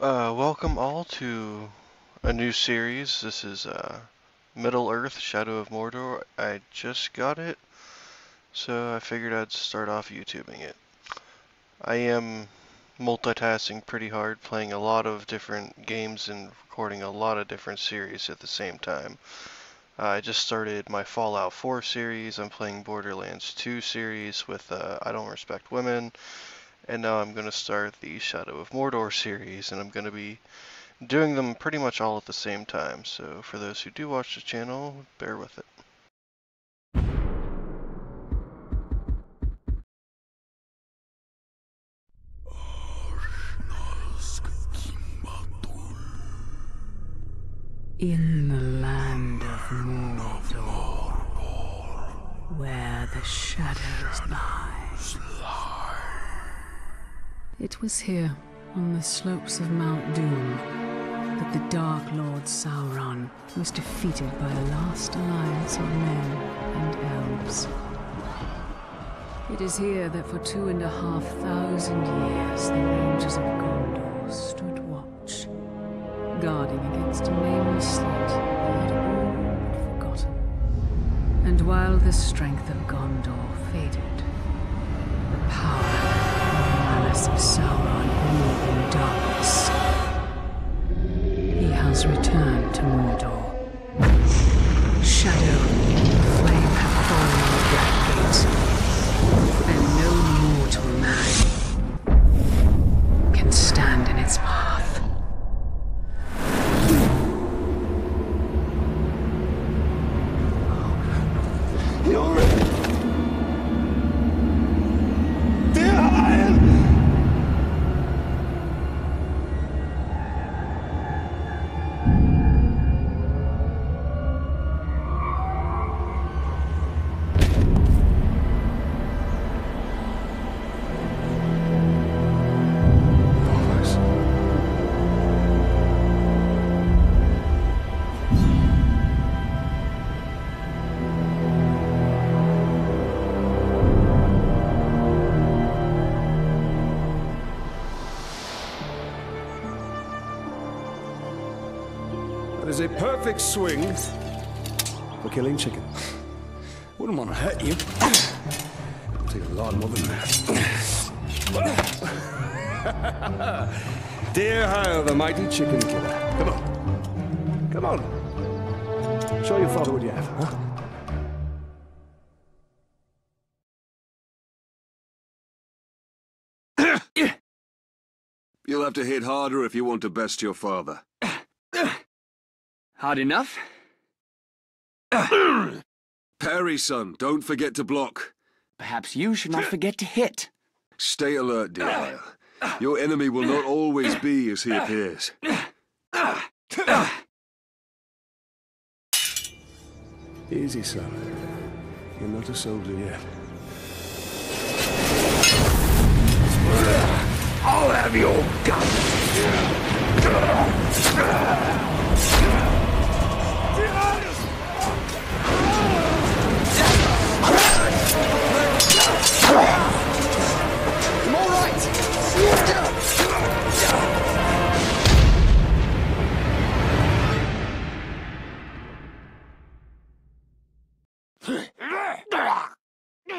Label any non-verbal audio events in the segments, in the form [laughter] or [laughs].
Uh, welcome all to a new series. This is uh, Middle Earth Shadow of Mordor. I just got it, so I figured I'd start off YouTubing it. I am multitasking pretty hard, playing a lot of different games and recording a lot of different series at the same time. Uh, I just started my Fallout 4 series, I'm playing Borderlands 2 series with uh, I Don't Respect Women, and now I'm going to start the Shadow of Mordor series, and I'm going to be doing them pretty much all at the same time, so for those who do watch the channel, bear with it. In the land of Mordor, where the shadows lie. It was here, on the slopes of Mount Doom, that the Dark Lord Sauron was defeated by a last alliance of men and elves. It is here that for two and a half thousand years the Rangers of Gondor stood watch, guarding against a nameless threat they had all forgotten. And while the strength of Gondor faded, the power of Sauron grew in darkness. He has returned to Mordor. Perfect swing for killing chicken. Wouldn't want to hurt you. It'll take a lot more than that. Dirhael, the mighty chicken killer. Come on. Come on. Show your father what you have, huh? [coughs] You'll have to hit harder if you want to best your father. Hard enough? [coughs] Parry, son. Don't forget to block. Perhaps you should not forget to hit. Stay alert, dear Hyle. Your enemy will not always be as he appears. Easy, son. You're not a soldier yet. I'll have your gun. I'm all right.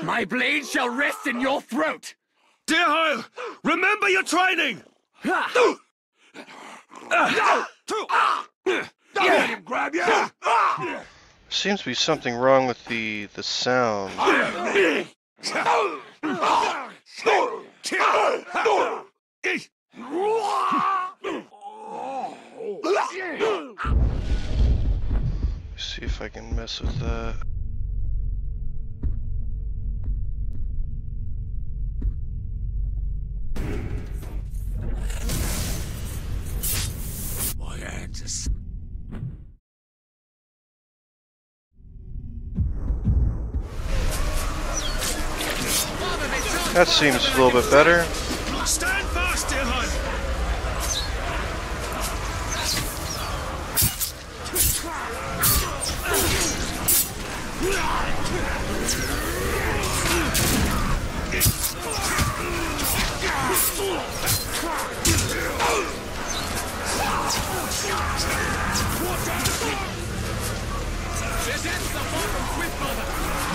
My blade shall rest in your throat. Dirhael, remember your training! Ha! Let him grab you! Seems to be something wrong with the, the sound. See if I can mess with that. My hands That seems a little bit better.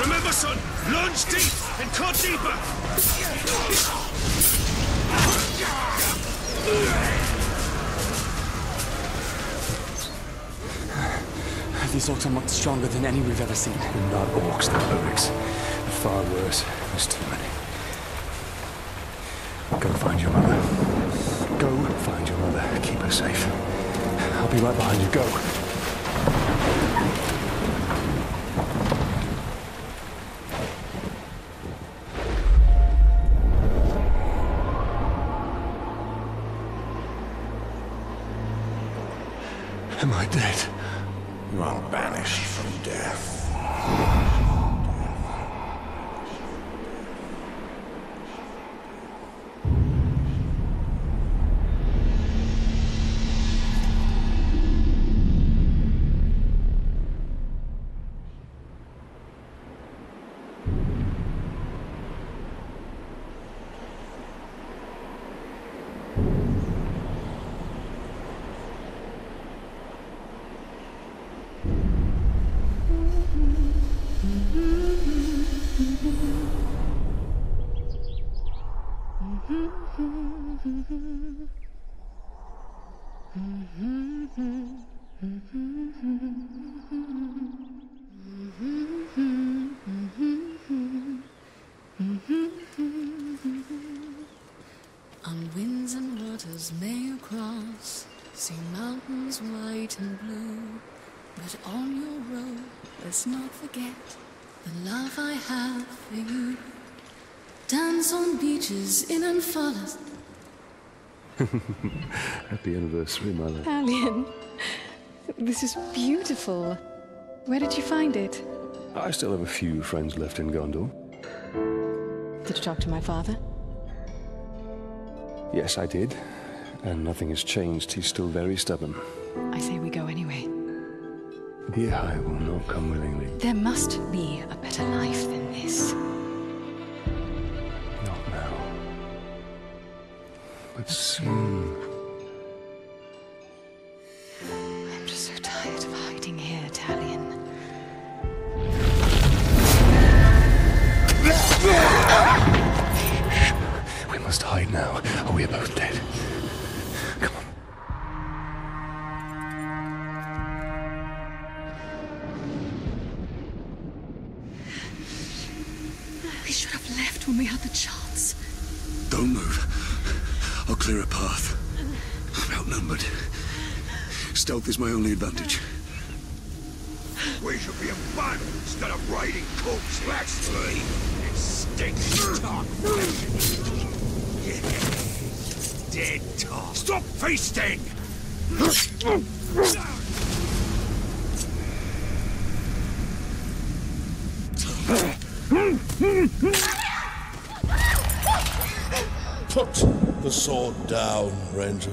Remember, son, lunge deep and cut deeper. These orcs are much stronger than any we've ever seen. They're not orcs, they're Uruks. They're far worse. There's too many. Go find your mother. Go find your mother. Keep her safe. I'll be right behind you. Go. Am I dead? You are banished from death. [laughs] Happy anniversary, my love. Talion, this is beautiful. Where did you find it? I still have a few friends left in Gondor. Did you talk to my father? Yes, I did. And nothing has changed. He's still very stubborn. I say we go anyway. Dear, I will not come willingly. There must be a better life than this. Now, or we are both dead. Come on. We should have left when we had the chance. Don't move. I'll clear a path. I'm outnumbered. Stealth is my only advantage. We should be in battle instead of raiding corpse That's three. It stinks talk. Yeah. Dead talk. Stop feasting! Put the sword down, Ranger.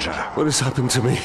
Ranger? What has happened to me?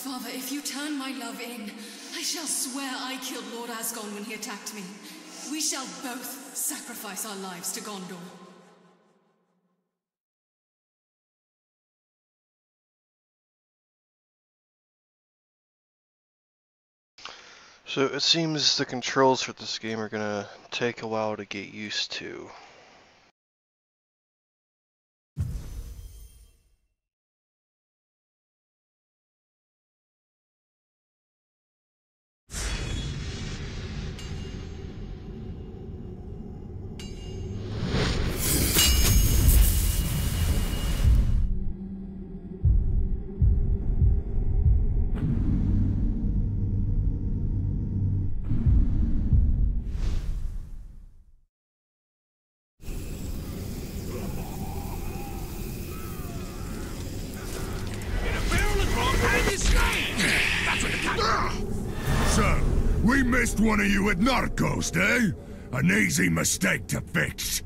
Father, if you turn my love in, I shall swear I killed Lord Asgon when he attacked me. We shall both sacrifice our lives to Gondor. So it seems the controls for this game are gonna take a while to get used to. One of you at Narcos, eh? An easy mistake to fix.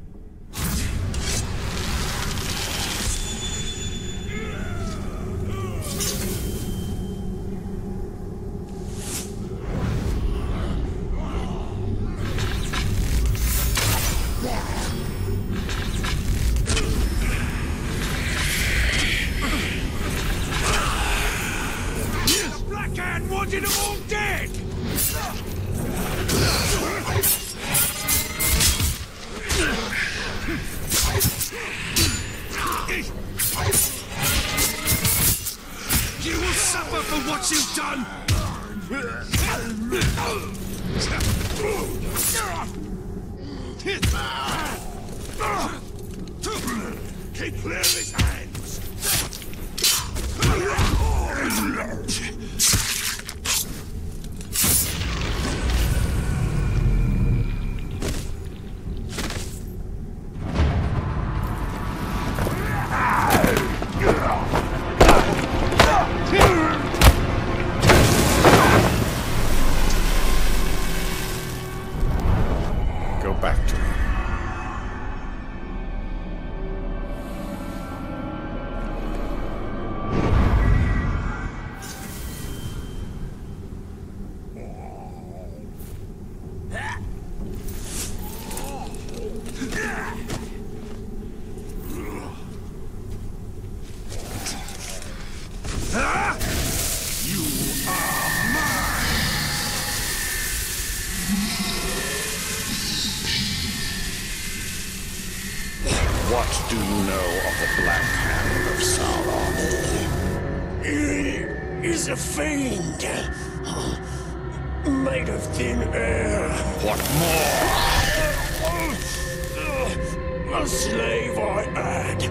A slave I had.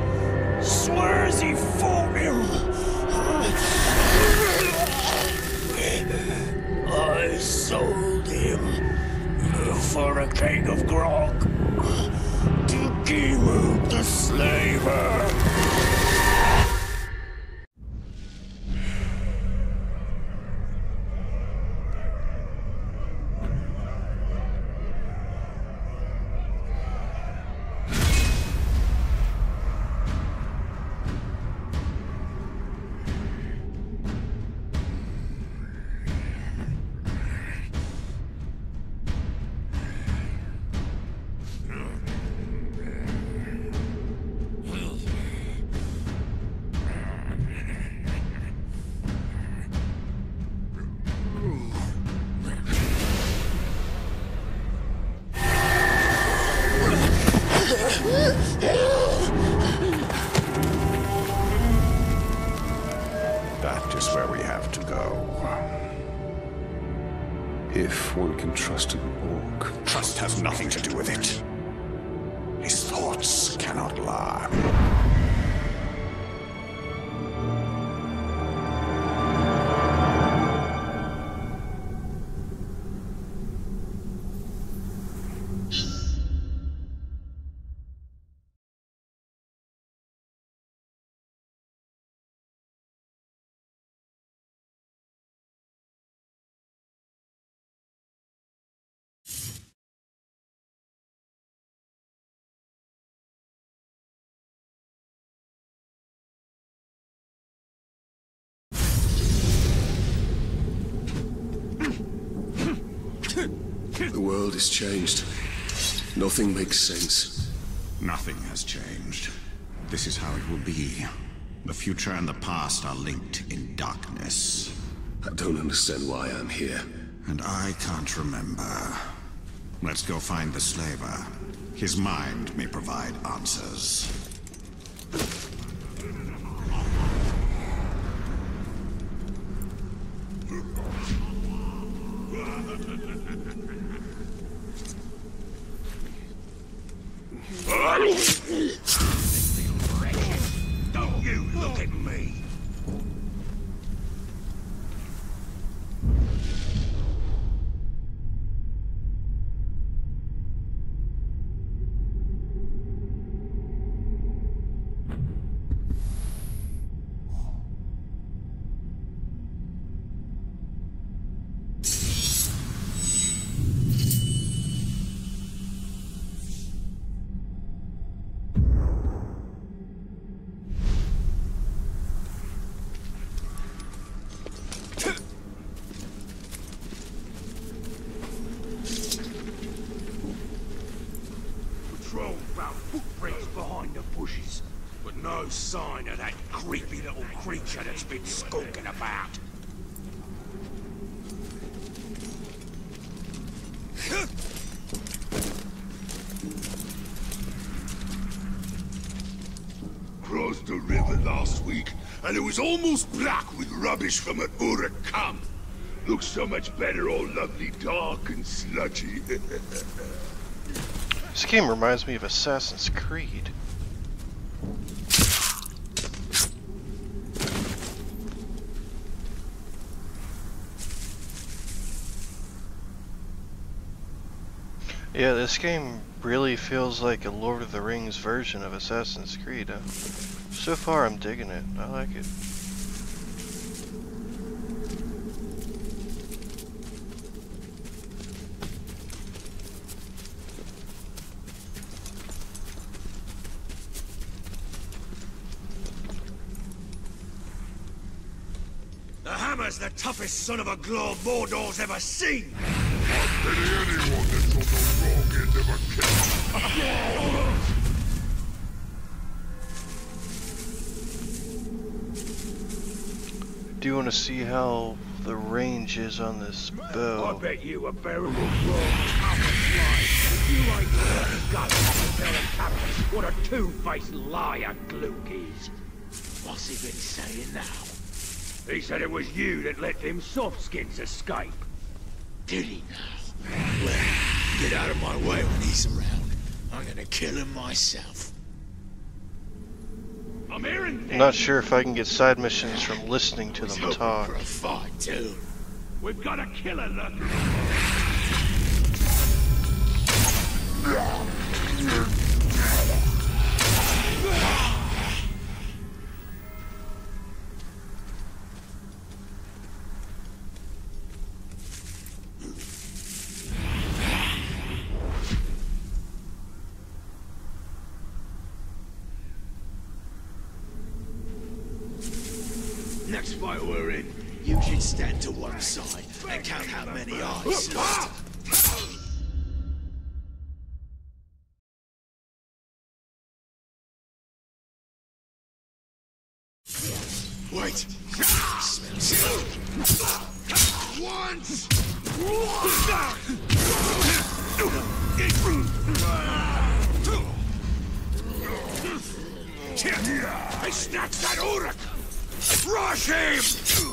Swears he fought him. I sold him for a keg of grog to Gimu the slaver. The world has changed. Nothing makes sense. Nothing has changed. This is how it will be. The future and the past are linked in darkness. I don't understand why I'm here. And I can't remember. Let's go find the slaver. His mind may provide answers. Was almost black with rubbish from an Uruk camp. Looks so much better all lovely dark and sludgy. [laughs] This game reminds me of Assassin's Creed. Yeah, this game really feels like a Lord of the Rings version of Assassin's Creed. Uh, so far, I'm digging it. I like it. The hammer's the toughest son of a glaw Mordor's ever seen! [laughs] Do you want to see how the range is on this bow. I bet you a glaw If you ain't captain what a two-faced liar Gluck is. What's he been saying now? He said it was you that let them softskins escape. Did he now? Well, get out of my way when he's around. I'm gonna kill him myself. I'm not sure if I can get side missions from listening to them talk. for a fight, too. We've got a killer lurking. Wait. Once. He snatched that Uruk! Rush him!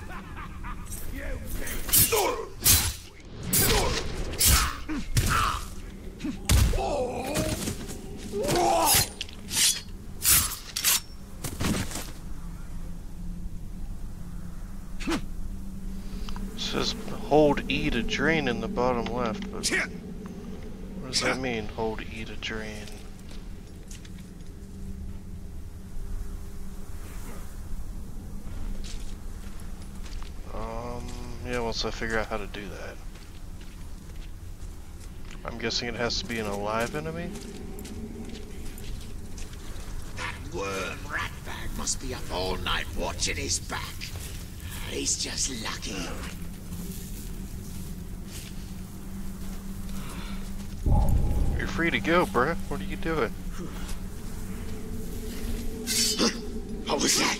hold E to drain in the bottom left, but what does that mean? Hold E to drain. Um, yeah, once I figure out how to do that. I'm guessing it has to be an alive enemy? That worm ratbag must be up all night watching his back. He's just lucky. You're free to go, bruh. What are you doing? What was that?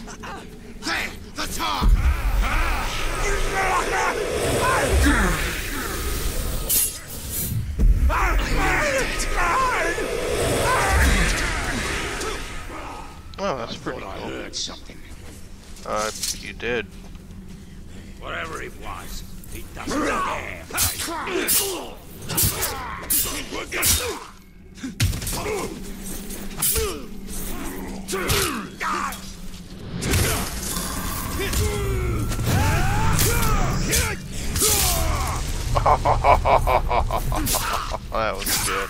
There! The tar! Oh, that's pretty I cool. heard something. Uh, you did. Whatever it was, he doesn't care. That was good.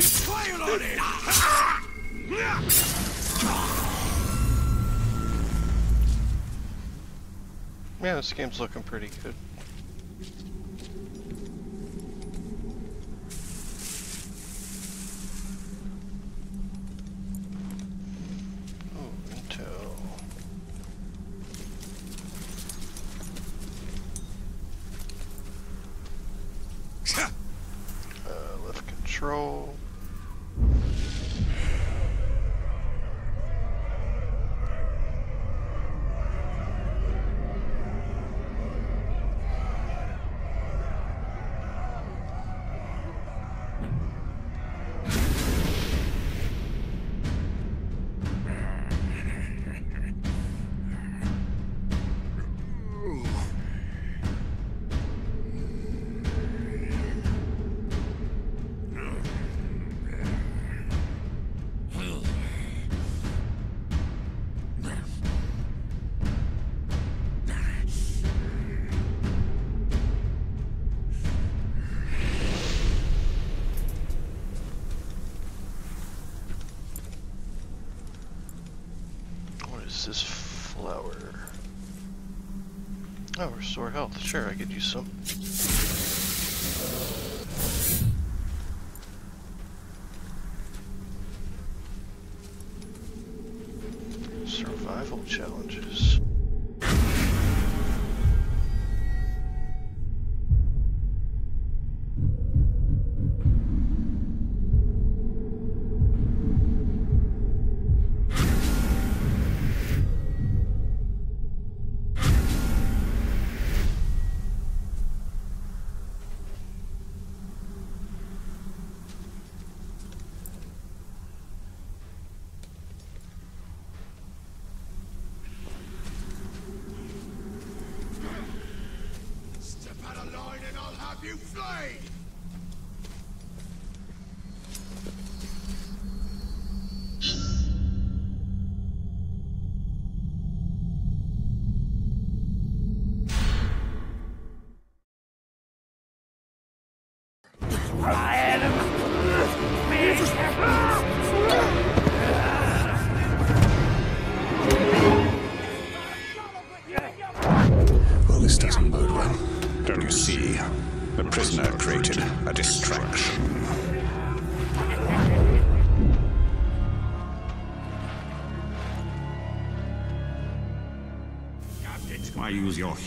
Fire on it! Yeah, this game's looking pretty good. This flower? Oh, restore health. Sure, I could use some. Survival challenges.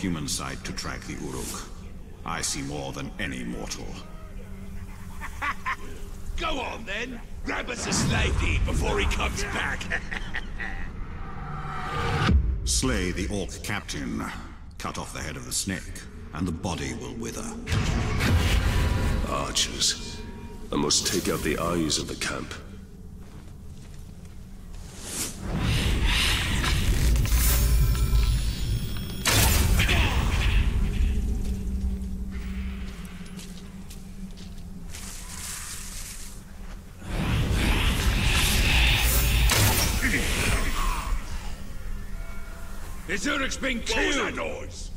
Human sight to track the Uruk. I see more than any mortal. [laughs] Go on then. Grab us a slave to before he comes back. [laughs] Slay the Orc captain. Cut off the head of the snake, and the body will wither. Archers. I must take out the eyes of the camp. Uruk's been killed. What was that noise?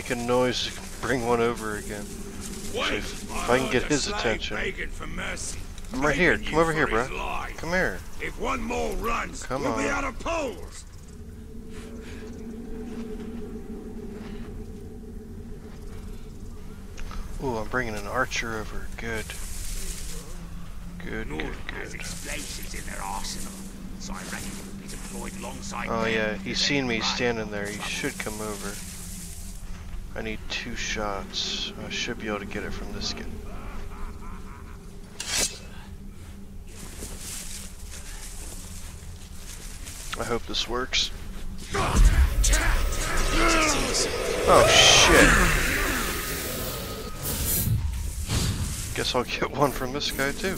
Make a noise bring one over again? Wait, if, I can get his attention. For mercy. I'm right here. Come over here, bro. Come here. If one more runs, Come we'll be out of poles. Ooh, I'm bringing an archer over. Good. Good, good, has good. explosives in their arsenal, so I reckon it will be deployed alongside Oh yeah, he's seen me standing there. He should come over. I need two shots. I should be able to get it from this guy. I hope this works. Oh shit. Guess I'll get one from this guy too.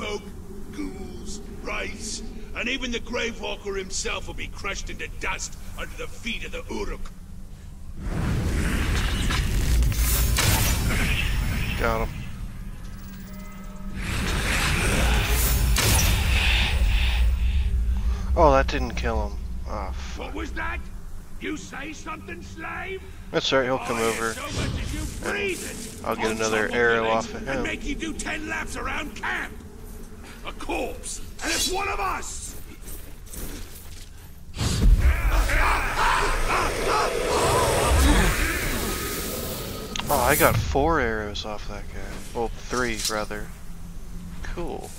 Menfolk, ghouls, wraiths, and even the Gravewalker himself will be crushed into dust under the feet of the Uruk. Got him. Oh, that didn't kill him. Ah, fuck. What was that? You say something, slave? That's right, he'll come I over. so much you it. I'll get another arrow off of And him. make you do ten laps around camp. A corpse, and it's one of us. Oh, I got four arrows off that guy. Well, three, rather. Cool.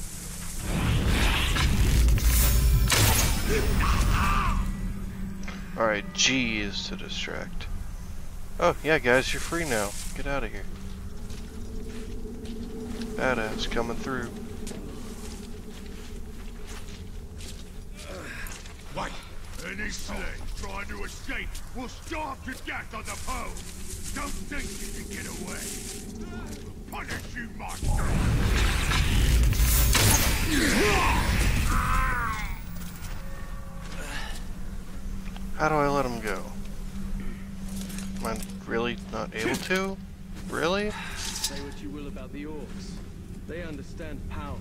Alright, G is to distract. Oh, yeah, guys, you're free now. Get out of here. Badass coming through. Wait, any slave trying to escape will starve to death on the pole. Don't think you can get away. Punish you, monster! How do I let him go? Am I really not able to? Really? Say what you will about the orcs. They understand power.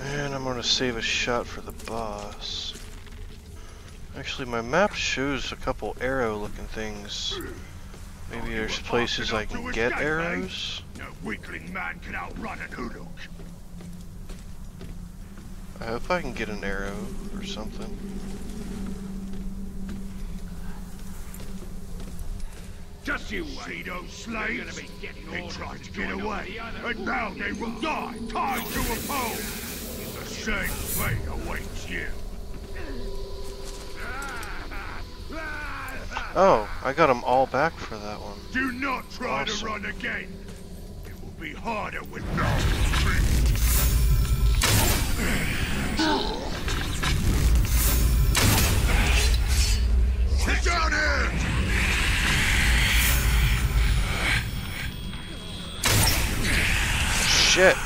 And I'm gonna save a shot for the boss. Actually, my map shows a couple arrow looking things. Maybe there's places I can get arrows? No weakling man can outrun an Uruk. I hope I can get an arrow or something. Just you wait. See those slaves? They tried to get away, and now they will die tied to a pole. The same fate awaits you. Oh, I got them all back for that one. Do not try Awesome. to run again. It will be harder with no Get down here! Shit.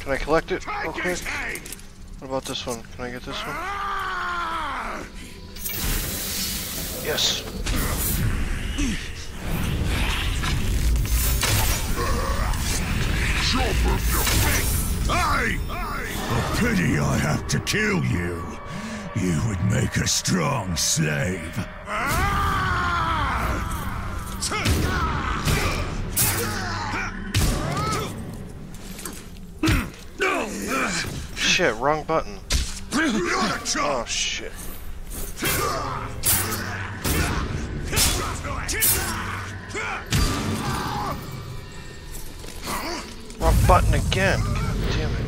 Can I collect it real quick? What about this one? Can I get this one? Yes. Hey! A pity I have to kill you. You would make a strong slave. Shit, wrong button. Oh shit. Wrong button again. God damn it.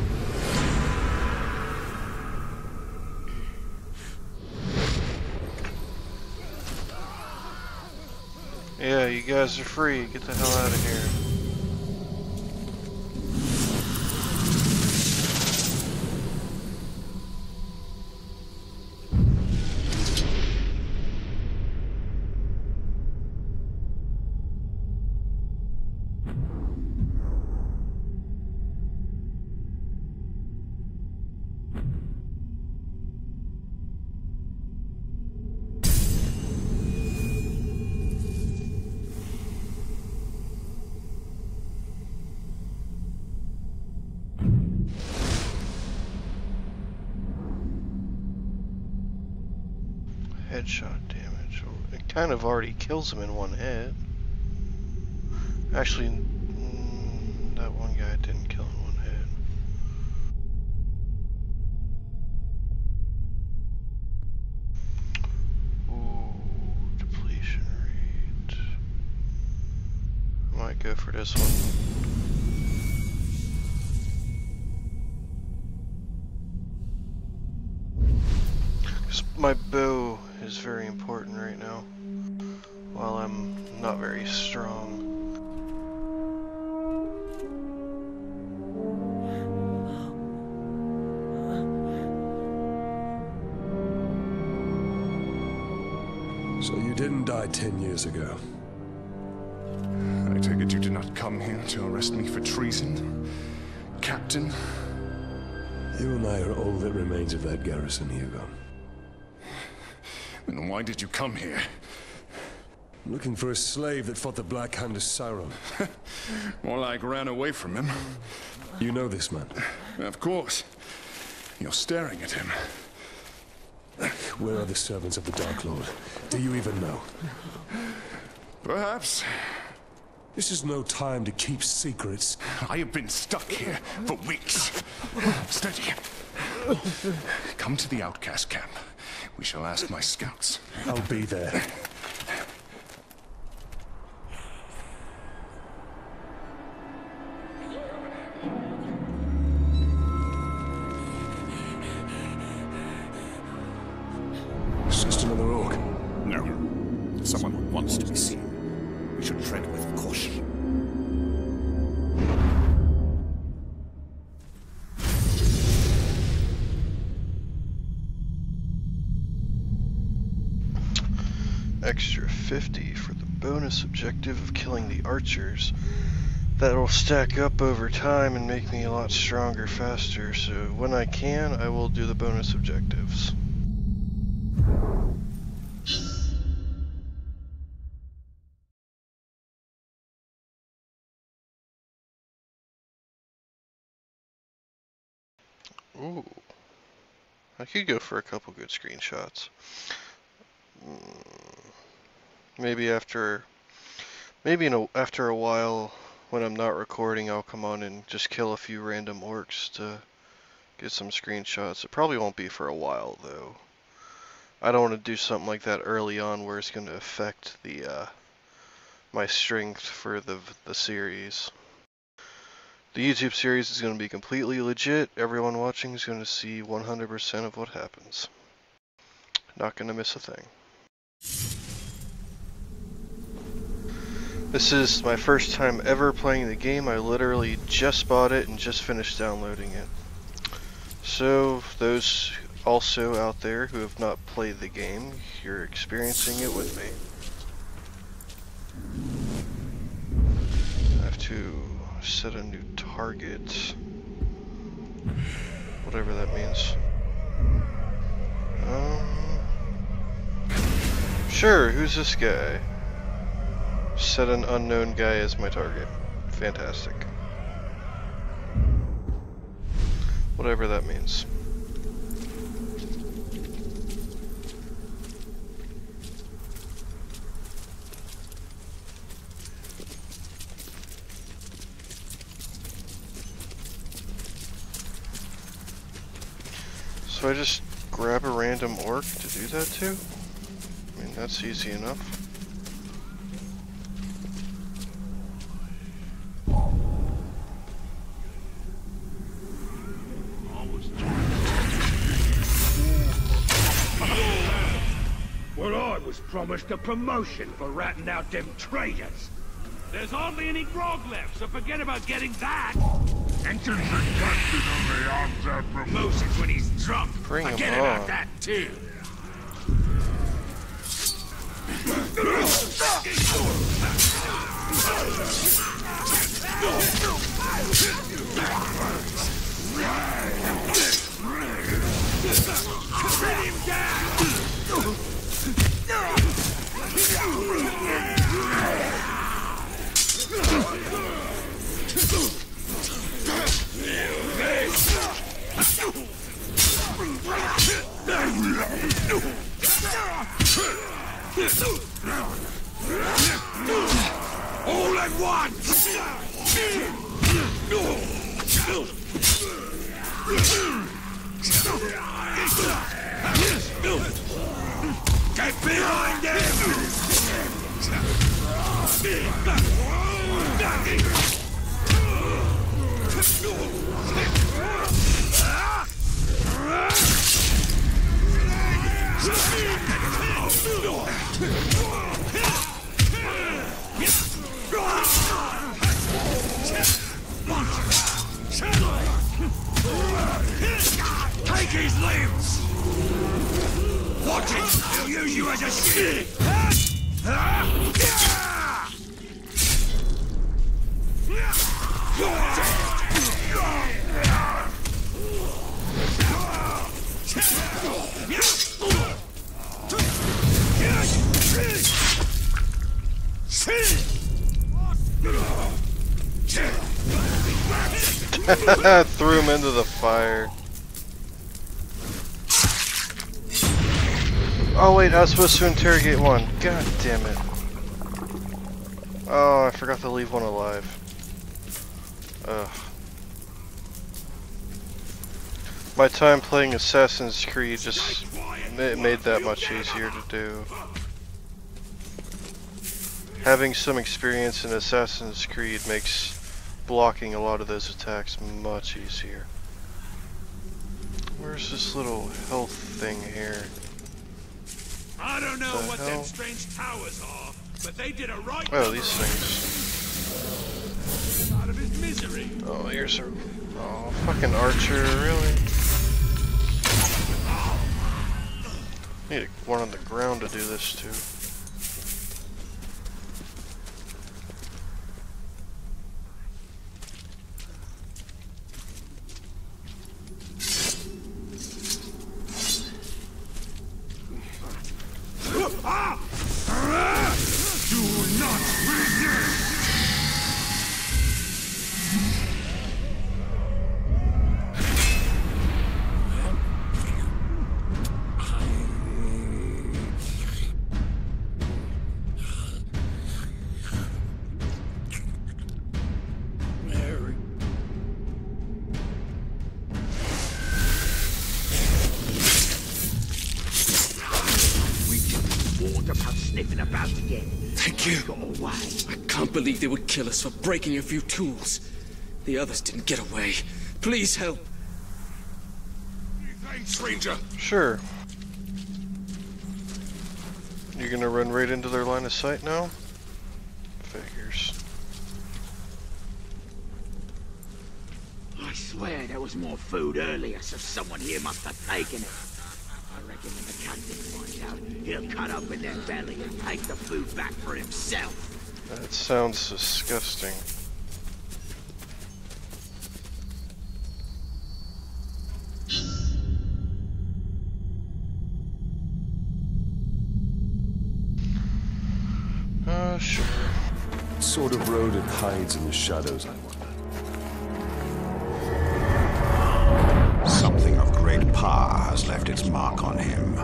Yeah, you guys are free. Get the hell out of here. Kind of already kills him in one hit. Actually, that one guy didn't kill in one hit. Ooh, depletion rate. I might go for this one. my bow is very important right now, while I'm not very strong. So you didn't die ten years ago? I take it you did not come here to arrest me for treason, Captain? You and I are all that remains of that garrison, Hirgon. Then why did you come here? Looking for a slave that fought the Black Hand of Sauron. [laughs] More like ran away from him. You know this man? Of course. You're staring at him. Where are the servants of the Dark Lord? Do you even know? Perhaps. This is no time to keep secrets. I have been stuck here for weeks. Steady. Come to the outcast camp. We shall ask my scouts. I'll be there. Archers. That'll stack up over time and make me a lot stronger faster, so when I can, I will do the bonus objectives. Ooh. I could go for a couple good screenshots. Mm, Maybe after, maybe in a, after a while, when I'm not recording, I'll come on and just kill a few random orcs to get some screenshots. It probably won't be for a while though. I don't want to do something like that early on where it's going to affect the uh, my strength for the the series. The YouTube series is going to be completely legit. Everyone watching is going to see 100% of what happens. Not going to miss a thing. This is my first time ever playing the game. I literally just bought it and just finished downloading it. So, those also out there who have not played the game, you're experiencing it with me. I have to Set a new target. Whatever that means. Um, sure, who's this guy? Set an unknown guy as my target. Fantastic. Whatever that means. So I just grab a random orc to do that too? I mean, that's easy enough. Promised a promotion for ratting out them traitors. There's hardly any grog left, so forget about getting that. Enters the captain on the arms of promotions when he's drunk. Bring him forget on. about that too. Bring him down! Pursuit! I was supposed to interrogate one. God damn it. Oh, I forgot to leave one alive. Ugh. My time playing Assassin's Creed just ma made that much easier to do. Having some experience in Assassin's Creed makes blocking a lot of those attacks much easier. Where's this little health thing here? I don't know The what hell? them strange towers are, but they did a right Oh, number these things. Out of his misery. Oh, here's a... Oh, fucking archer, really? Need one on the ground to do this too. Kill us for breaking a few tools. The others didn't get away. Please help. Thanks, stranger. Sure. You're gonna run right into their line of sight now? Figures. I swear there was more food earlier, so someone here must have taken it. I reckon when the captain finds out, he'll cut open their belly and take the food back for himself. That sounds disgusting. Uh, sure. What sort of road it hides in the shadows, I wonder. Something of great power has left its mark on him.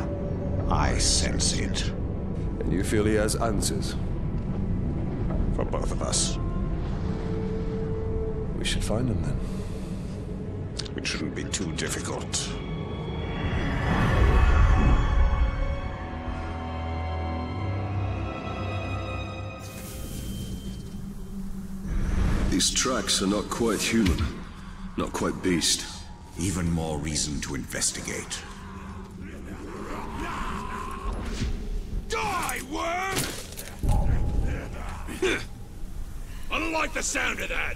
I sense it. And you feel he has answers? For both of us. We should find him then. It shouldn't be too difficult. These tracks are not quite human. Not quite beast. Even more reason to investigate. Sound of that.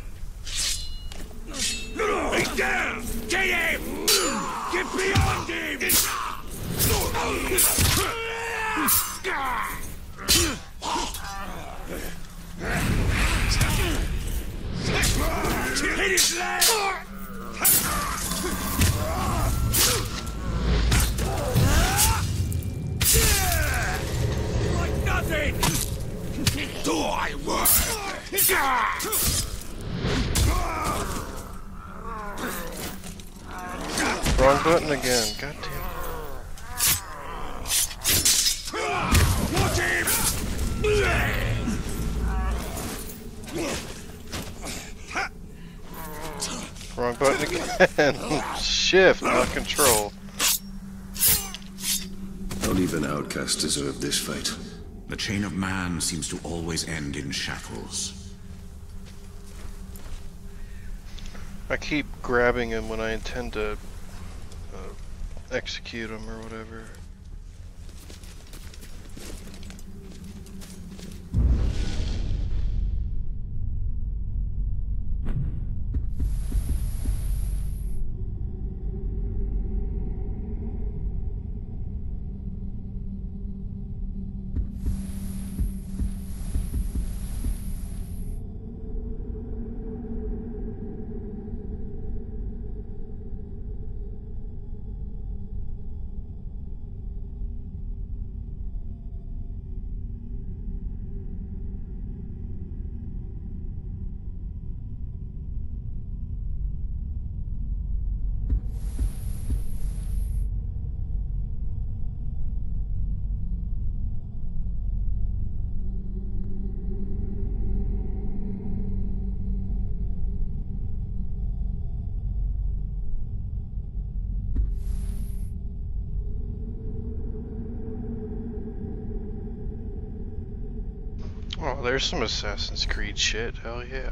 The chain of man seems to always end in shackles. I keep grabbing him when I intend to uh, execute him or whatever. There's some Assassin's Creed shit. Hell yeah.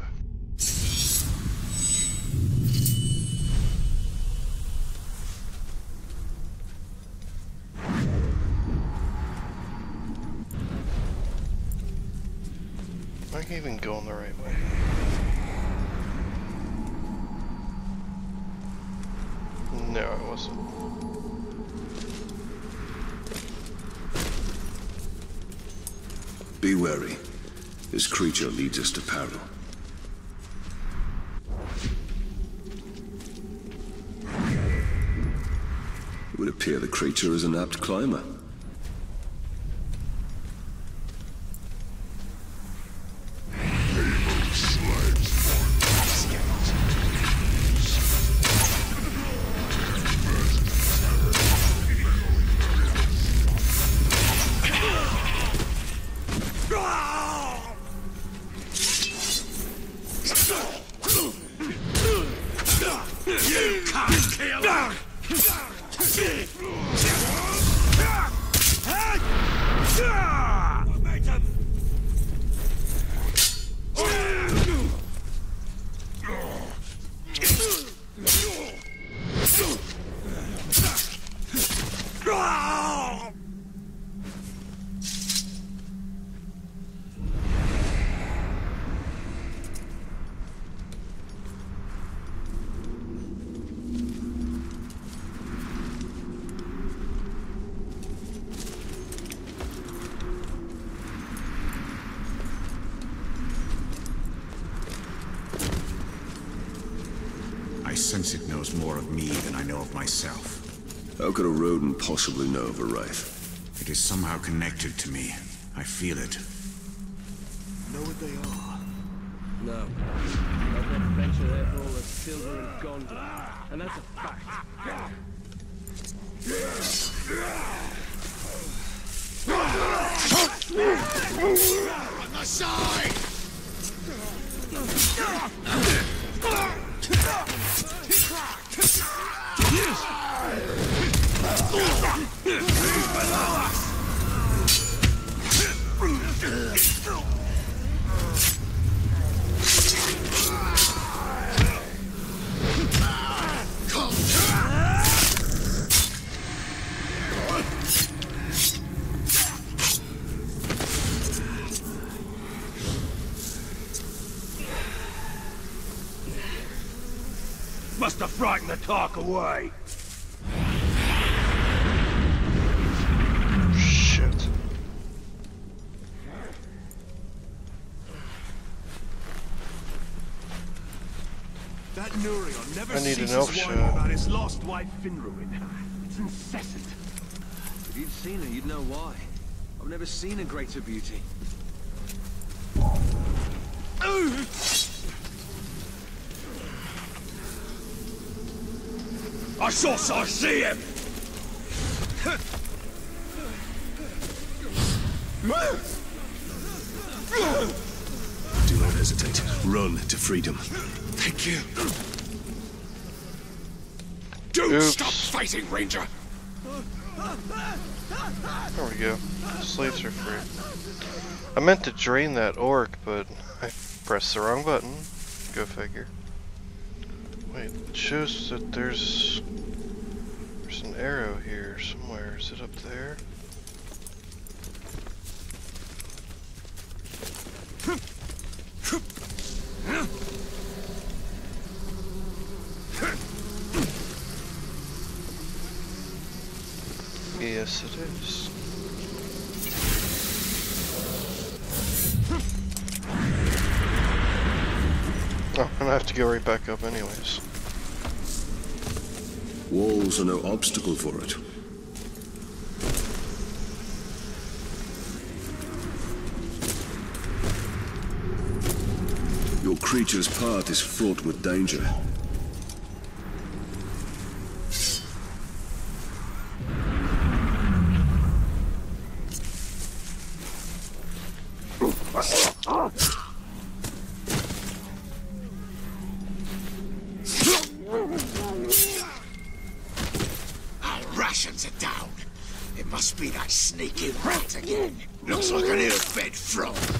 I even going the right way? No, I wasn't. Be wary. This creature leads us to peril. It would appear the creature is an apt climber. Knows more of me than I know of myself. How could a rodent possibly know of a wraith? It is somehow connected to me. I feel it. Know what they are? No. I'd not venture there for all the silver and Gondor. And that's a fact. Must have frightened the talk away. Shit. That Nurion never I need an ceases elf whining about his lost wife Finruin. It's incessant. If you'd seen her, you'd know why. I've never seen a greater beauty. I saw I see him! Do not hesitate. Run to freedom. Thank you. Don't Oops. stop fighting, Ranger! There we go. Slates are free. I meant to drain that orc, but I pressed the wrong button. Go figure. Wait, it shows that there's there's an arrow here somewhere. Is it up there? Yes, it is. Go right back up anyways. Walls are no obstacle for it. Your creature's path is fraught with danger. Our rations are down. It must be that sneaky rat again. Looks like an ill-fed frog.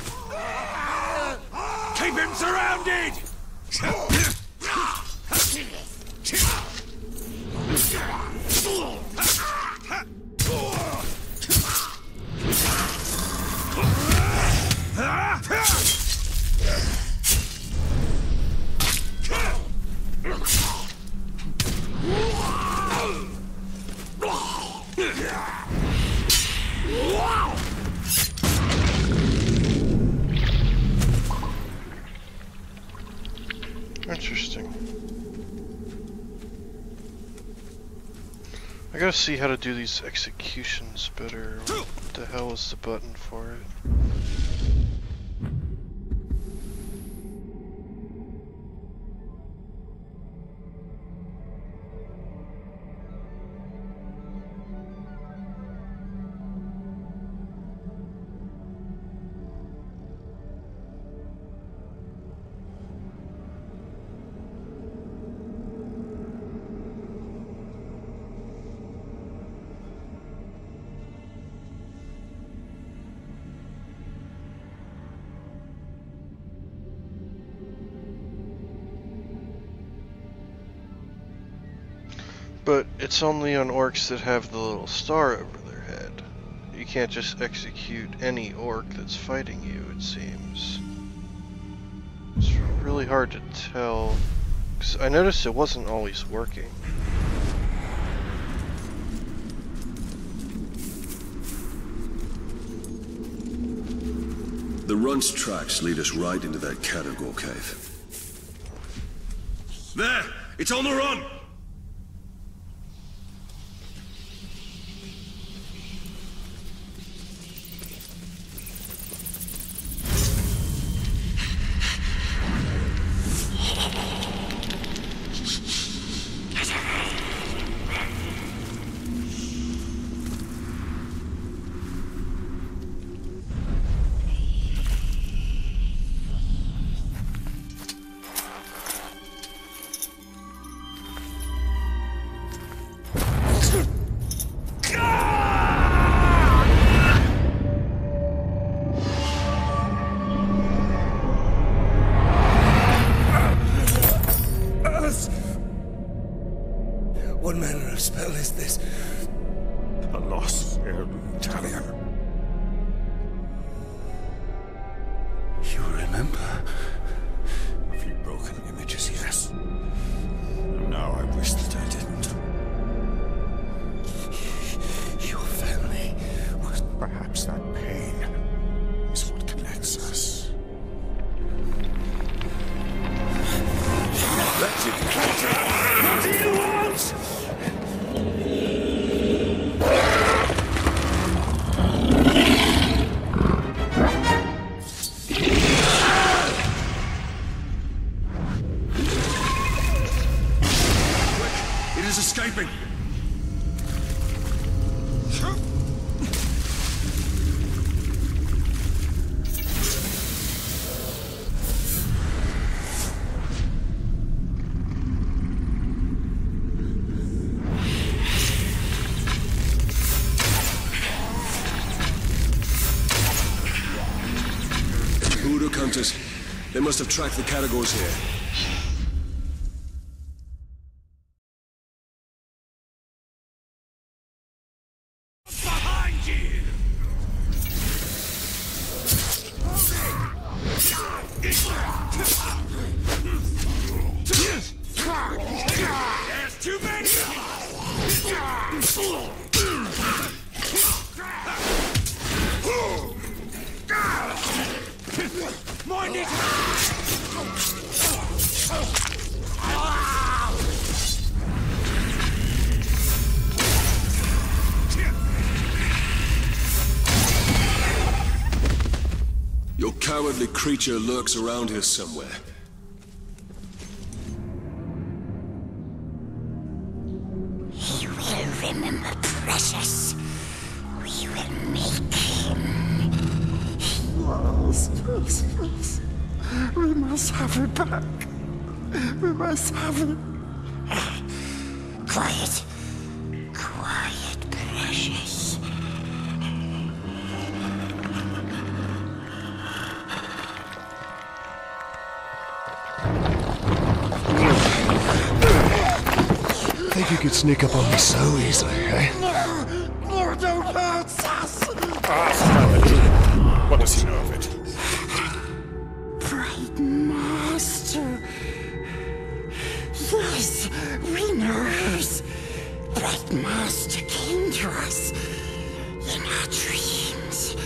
How to do these executions better. What the hell is the button for it? It's only on orcs that have the little star over their head. You can't just execute any orc that's fighting you, it seems. It's really hard to tell. 'cause I noticed it wasn't always working. The runt's tracks lead us right into that Caragor cave. There! It's on the run! must have tracked the Caragors here. creature lurks around here somewhere. sneak up on me so easily, eh? No! No, don't hurt us! What does he know of it? Bright Master. Yes, we know hers. Bright Master came to us in our dreams.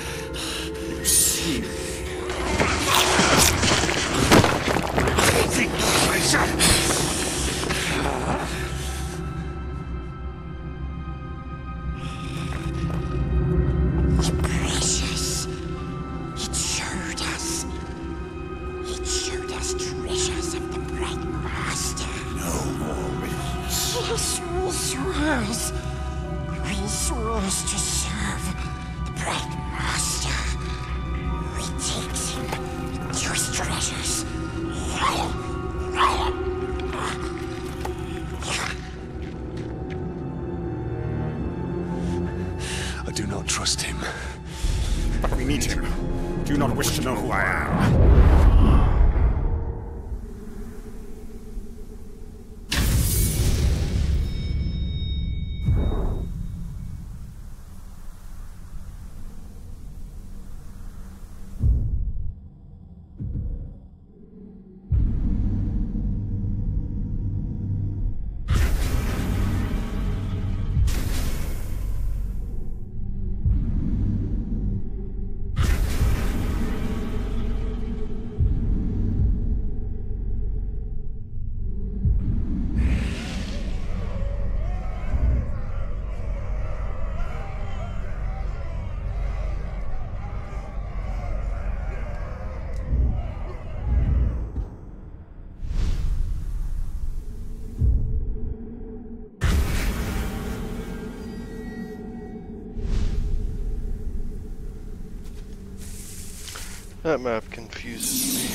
That map confuses me.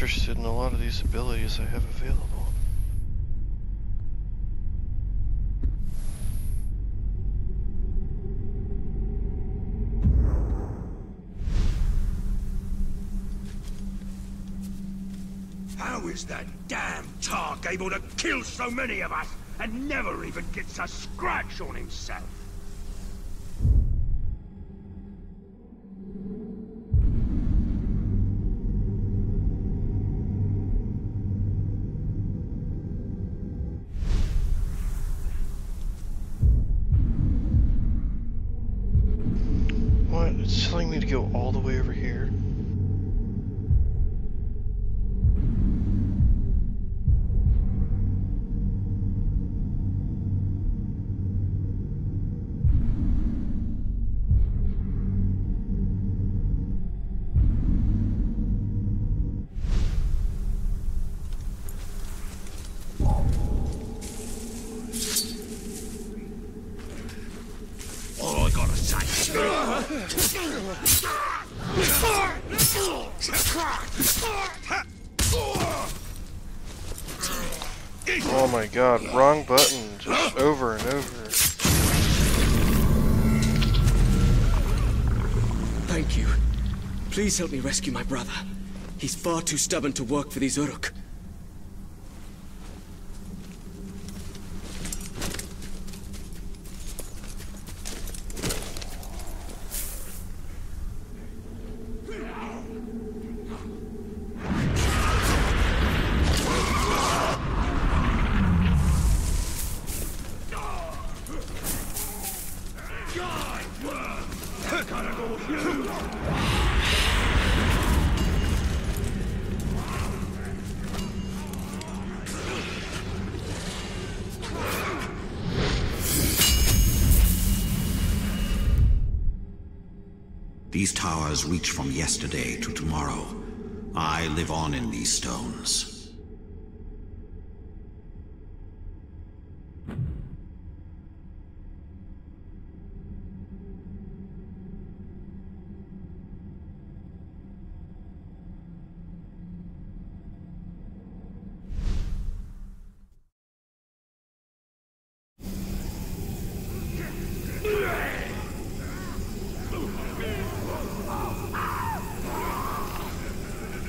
Interested in a lot of these abilities I have available. How is that damn Tark able to kill so many of us and never even gets a scratch on himself? Oh my god, wrong button, just over and over. Thank you. Please help me rescue my brother. He's far too stubborn to work for these Uruk. From yesterday to tomorrow. I live on in these stones.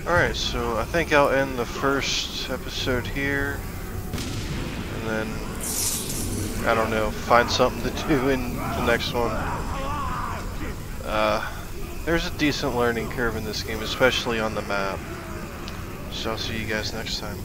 Alright, so I think I'll end the first episode here. And then, I don't know, find something to do in the next one. Uh, there's a decent learning curve in this game, especially on the map. So I'll see you guys next time.